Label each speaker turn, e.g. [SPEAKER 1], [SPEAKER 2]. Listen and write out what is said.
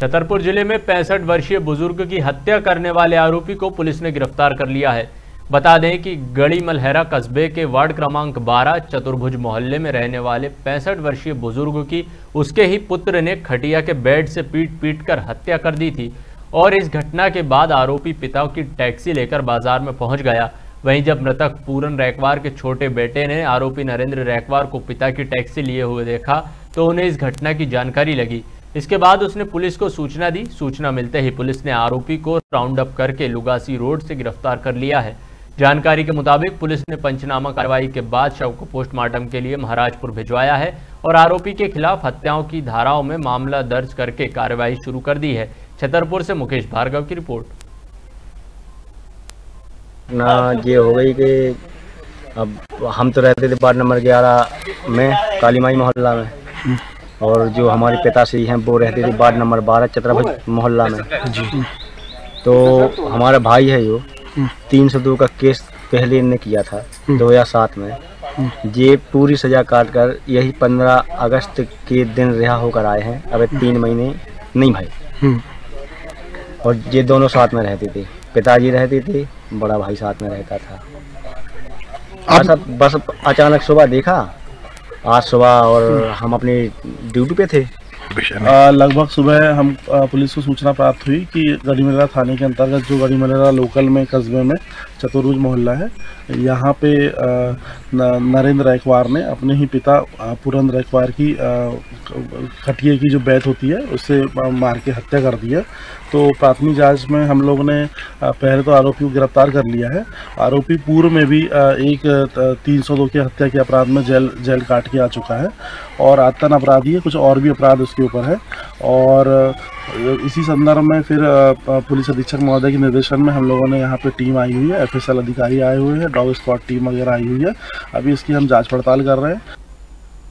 [SPEAKER 1] छतरपुर ज़िले में पैंसठ वर्षीय बुज़ुर्ग की हत्या करने वाले आरोपी को पुलिस ने गिरफ़्तार कर लिया है। बता दें कि गड़ी मलहरा कस्बे के वार्ड क्रमांक 12 चतुर्भुज मोहल्ले में रहने वाले पैंसठ वर्षीय बुज़ुर्ग की उसके ही पुत्र ने खटिया के बेड से पीट पीट कर हत्या कर दी थी और इस घटना के बाद आरोपी पिता की टैक्सी लेकर बाज़ार में पहुँच गया। वहीं जब मृतक पूरन रैकवार के छोटे बेटे ने आरोपी नरेंद्र रैकवार को पिता की टैक्सी लिए हुए देखा तो उन्हें इस घटना की जानकारी लगी। इसके बाद उसने पुलिस को सूचना दी। सूचना मिलते ही पुलिस ने आरोपी को राउंड अप करके लुगासी रोड से गिरफ़्तार कर लिया है। जानकारी के मुताबिक पुलिस ने पंचनामा कार्रवाई के बाद शव को पोस्टमार्टम के लिए महाराजपुर भिजवाया है और आरोपी के खिलाफ हत्याओं की धाराओं में मामला दर्ज करके कार्रवाई शुरू कर दी है। छतरपुर से मुकेश भार्गव की रिपोर्ट।
[SPEAKER 2] ना, ये हो गई कि अब हम तो रहते थे वार्ड नंबर ग्यारह में काली माई मोहल्ला में। और जो हमारे पिताश्री हैं वो रहते थे वार्ड नंबर बारह चतराभुज मोहल्ला में। जी। तो हमारा भाई है जो तीन सौ दो का केस पहले इनने किया था दो हज़ार सात में। ये पूरी सजा काट कर यही पंद्रह अगस्त के दिन रिहा होकर आए हैं। अब तीन महीने नहीं भाई। और ये दोनों साथ में रहते थे। पिताजी रहते थे बड़ा भाई साथ में रहता था। बस बस अचानक सुबह देखा आज सुबह और हम अपनी ड्यूटी पे थे।
[SPEAKER 3] लगभग सुबह हम पुलिस को सूचना प्राप्त हुई कि गढ़ीमलेरा थाने के अंतर्गत जो गढ़ीमलेरा लोकल में, कस्बे में चतुर्भुज मोहल्ला है, यहाँ पे नरेंद्र रैकवार ने अपने ही पिता पुरंद रैकवार की खटिए की जो बैत होती है, उससे मार के हत्या कर दी है। तो प्राथमिक जाँच में हम लोगों ने पहले तो आरोपी को गिरफ़्तार कर लिया है। आरोपी पूर्व में भी एक तीन सौ दो के हत्या के अपराध में जेल जेल काट के आ चुका है। और आतन अपराधी है, कुछ और भी अपराध उसके ऊपर है। और इसी संदर्भ में फिर पुलिस अधीक्षक महोदय के निर्देशन में हम लोगों ने यहाँ पे टीम आई हुई है। एफएसएल अधिकारी आए हुए हैं डॉग स्क्वाड टीम वगैरह आई हुई है। अभी इसकी हम जाँच पड़ताल कर रहे हैं।